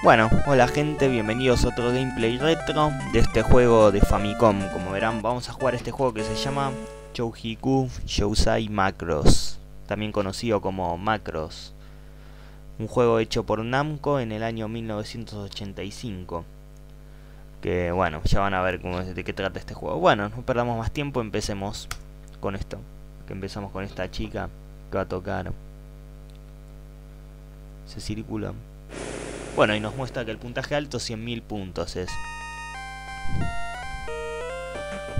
Bueno, hola gente, bienvenidos a otro gameplay retro de este juego de Famicom. Como verán, vamos a jugar este juego que se llama Chouhiku Shousai Macros, también conocido como Macros. Un juego hecho por Namco en el año 1985. Que bueno, ya van a ver de qué trata este juego. Bueno, no perdamos más tiempo, empecemos con esto. Que empezamos con esta chica que va a tocar ese círculo. Bueno, y nos muestra que el puntaje alto 100.000 puntos es.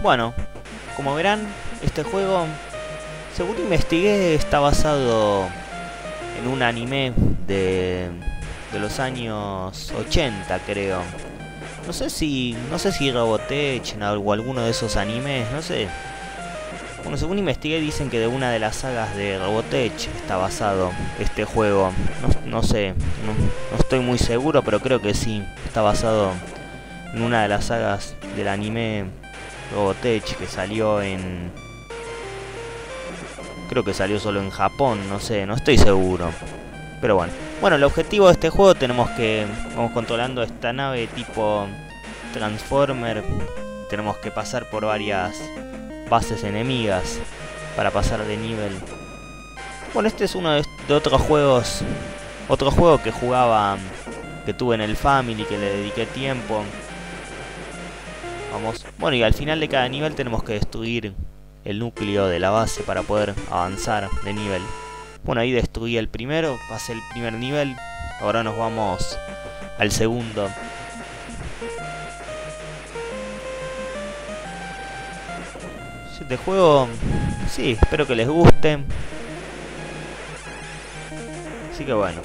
Bueno, como verán, este juego, según investigué, está basado en un anime de, de los años 80, creo. No sé si, no sé si Robotech o alguno de esos animes, no sé. Bueno, según investigué dicen que de una de las sagas de Robotech está basado este juego. No, sé, no, estoy muy seguro, pero creo que sí. Está basado en una de las sagas del anime Robotech que salió en... Creo que salió solo en Japón, no sé, no estoy seguro. Pero bueno. Bueno, el objetivo de este juego tenemos que... Vamos controlando esta nave tipo Transformer. Tenemos que pasar por varias bases enemigas para pasar de nivel. Bueno, este es uno de, otros juegos, otro juego que jugaba, que tuve en el Family, que le dediqué tiempo. Vamos, bueno, y al final de cada nivel tenemos que destruir el núcleo de la base para poder avanzar de nivel. Bueno, ahí destruí el primero, pasé el primer nivel, ahora nos vamos al segundo. De juego, sí, espero que les guste. Así que bueno.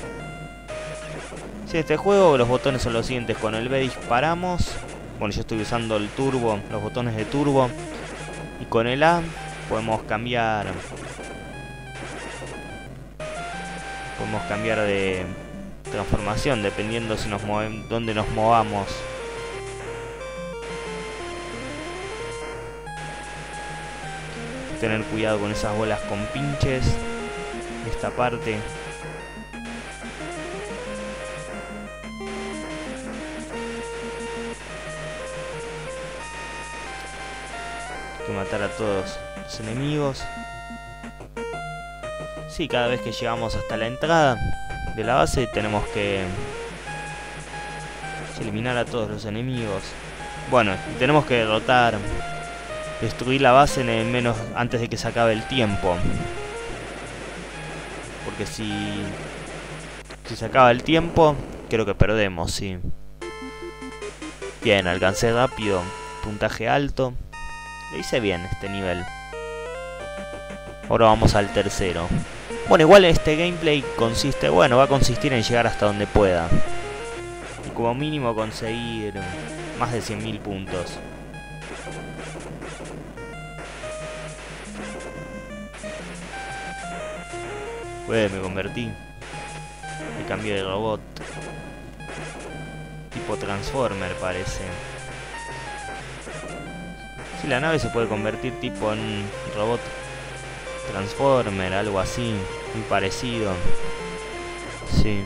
Si este juego los botones son los siguientes. Con el B disparamos. Bueno, yo estoy usando el turbo, los botones de turbo. Y con el A podemos cambiar... Podemos cambiar de transformación dependiendo si nos movemos, dónde nos movamos. Tener cuidado con esas bolas con pinches. Esta parte. Que matar a todos los enemigos. Sí, cada vez que llegamos hasta la entrada de la base tenemos que eliminar a todos los enemigos. Bueno, tenemos que derrotar destruir la base en el menos antes de que se acabe el tiempo. Porque si si se acaba el tiempo, creo que perdemos, sí. Bien, alcancé rápido, puntaje alto. Lo hice bien este nivel. Ahora vamos al tercero. Bueno, igual este gameplay consiste, bueno, va a consistir en llegar hasta donde pueda. Y como mínimo conseguir más de 100.000 puntos. Pues me convertí. Y cambié de robot. Tipo Transformer parece. Si la nave se puede convertir tipo en robot Transformer, algo así. Muy parecido. Sí.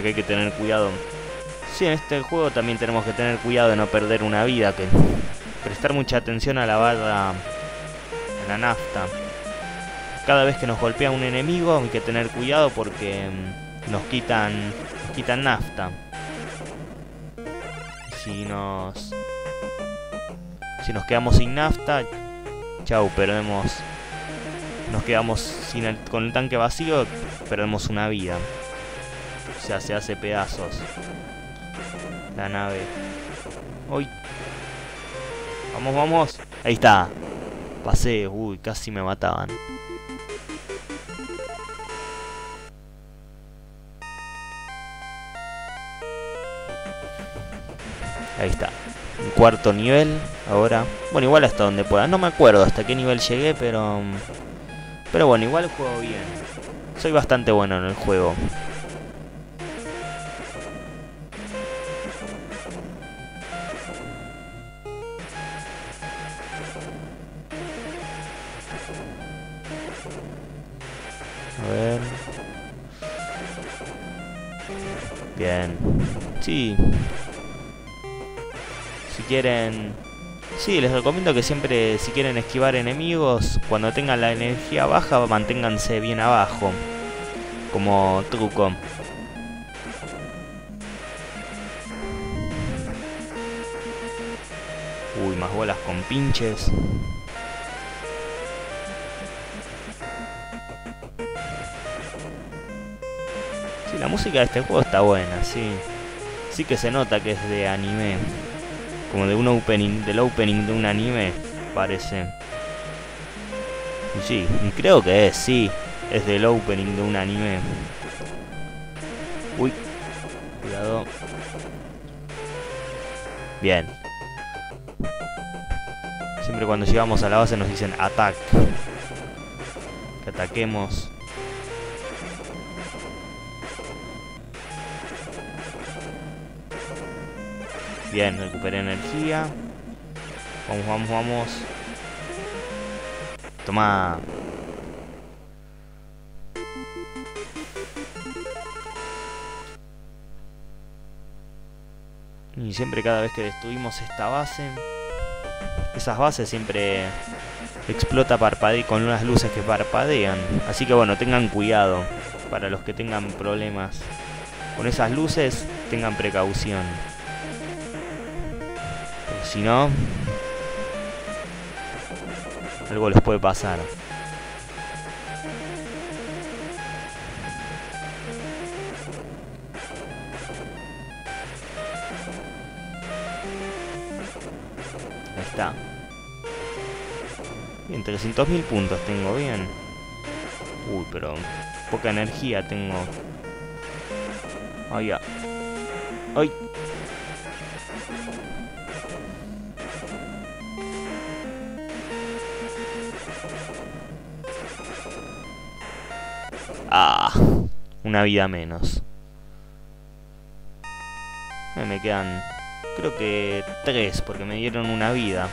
Que hay que tener cuidado. Sí, en este juego también tenemos que tener cuidado de no perder una vida, que prestar mucha atención a la barra, a la nafta. Cada vez que nos golpea un enemigo hay que tener cuidado porque mm, nos quitan, quitan nafta. Si nos si nos quedamos sin nafta, chau, perdemos nos quedamos sin con el tanque vacío, perdemos una vida. O sea, se hace pedazos. La nave. ¡Uy! Vamos, vamos. Ahí está. Pasé. Uy, casi me mataban. Ahí está. Un cuarto nivel. Ahora. Bueno, igual hasta donde pueda. No me acuerdo hasta qué nivel llegué, pero... Pero bueno, igual juego bien. Soy bastante bueno en el juego. Sí. Si quieren... Sí, les recomiendo que siempre, si quieren esquivar enemigos, cuando tengan la energía baja, manténganse bien abajo. Como truco. Uy, más bolas con pinches. Sí, la música de este juego está buena, sí. Sí que se nota que es de anime. Como de un opening, del opening de un anime, parece. Sí, creo que es, sí. Es del opening de un anime. Uy. Cuidado. Bien. Siempre cuando llegamos a la base nos dicen attack. Que ataquemos. Bien, recuperé energía. Vamos, vamos, vamos. Toma. Y siempre cada vez que destruimos esta base, esas bases siempre explota parpadeo con unas luces que parpadean. Así que bueno, tengan cuidado para los que tengan problemas con esas luces, tengan precaución. Si no, algo les puede pasar. Ahí está. Bien, 300.000 puntos tengo, bien. Uy, pero poca energía tengo. Ya. Ay. Ah, una vida menos. Eh, me quedan, creo que tres, porque me dieron una vida.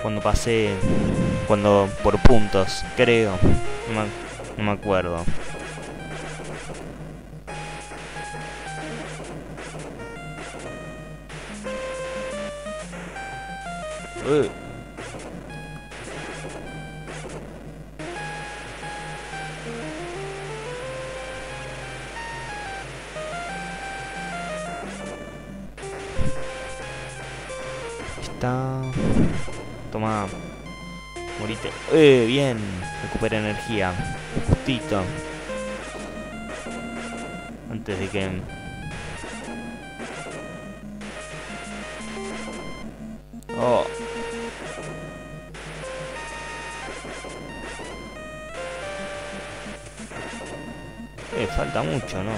Cuando pasé, cuando por puntos, creo. No me, acuerdo. Uh. Toma. Morite. Eh, bien. Recupera energía. Justito. Antes de que. Oh. Eh, falta mucho, ¿no?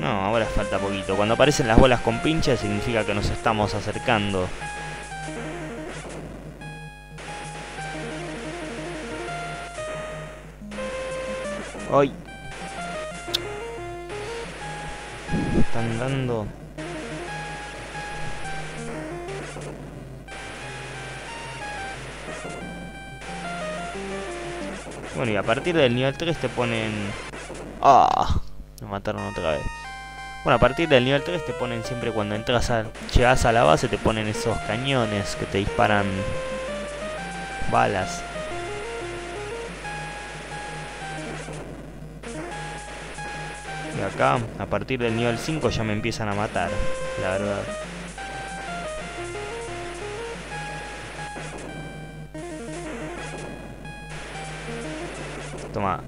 No, ahora falta poquito. Cuando aparecen las bolas con pinches significa que nos estamos acercando. ¡Ay! Están dando... Bueno, y a partir del nivel 3 te ponen... ¡Ah! Me mataron otra vez. Bueno, a partir del nivel 3 te ponen siempre cuando entras a... Llegas a la base te ponen esos cañones que te disparan... Balas. Y acá, a partir del nivel 5 ya me empiezan a matar, la verdad. Toma.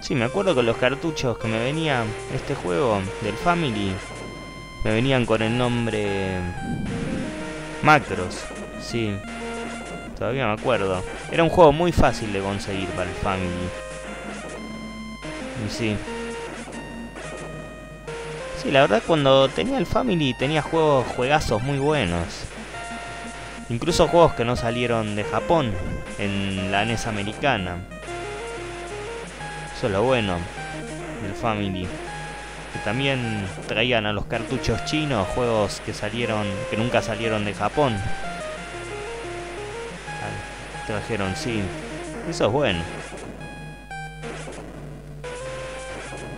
Sí, me acuerdo que los cartuchos que me venían este juego del Family me venían con el nombre Macros. Sí, todavía me acuerdo. Era un juego muy fácil de conseguir para el Family. Y sí. Sí, la verdad cuando tenía el Family tenía juegos, juegazos muy buenos. Incluso juegos que no salieron de Japón en la NES americana. Eso es lo bueno del Family. Que también traían a los cartuchos chinos juegos que salieron, que nunca salieron de Japón. Trajeron, sí. Eso es bueno.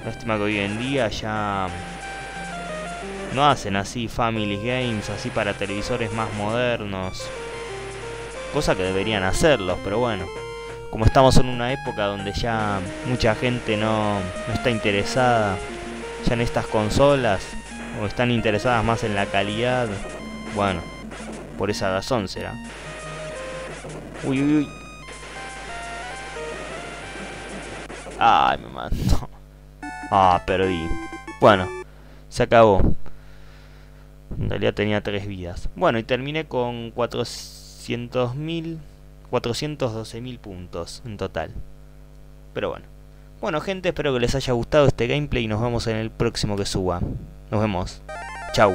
Lástima que hoy en día ya no hacen así family games, así para televisores más modernos. Cosa que deberían hacerlos, pero bueno. Como estamos en una época donde ya mucha gente no, no está interesada ya en estas consolas, o están interesadas más en la calidad, bueno, por esa razón será. Uy, uy, uy. Ay, me mató. Ah, perdí. Bueno, se acabó. En realidad tenía tres vidas. Bueno, y terminé con 400.000... 412.000 puntos en total. Pero bueno. Bueno gente, espero que les haya gustado este gameplay y nos vemos en el próximo que suba. Nos vemos. Chau.